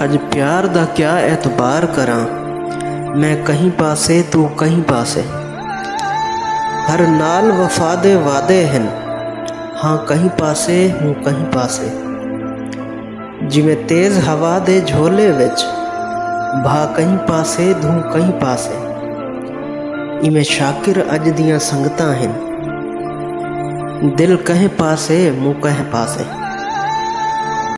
अज प्यार दा क्या एतबार करा? मैं कहीं पासे, तू कहीं पासे। हर नाल वफा दे वादे हैं। हाँ कहीं पासे, हूँ कहीं पासे। जिमें तेज़ हवा दे झोले विच, भा कहीं पासे, धूं कहीं पासे। इमें शाकिर अज दियाँ संगतां हैं। दिल कहें पासे, मुँह कहें पासे।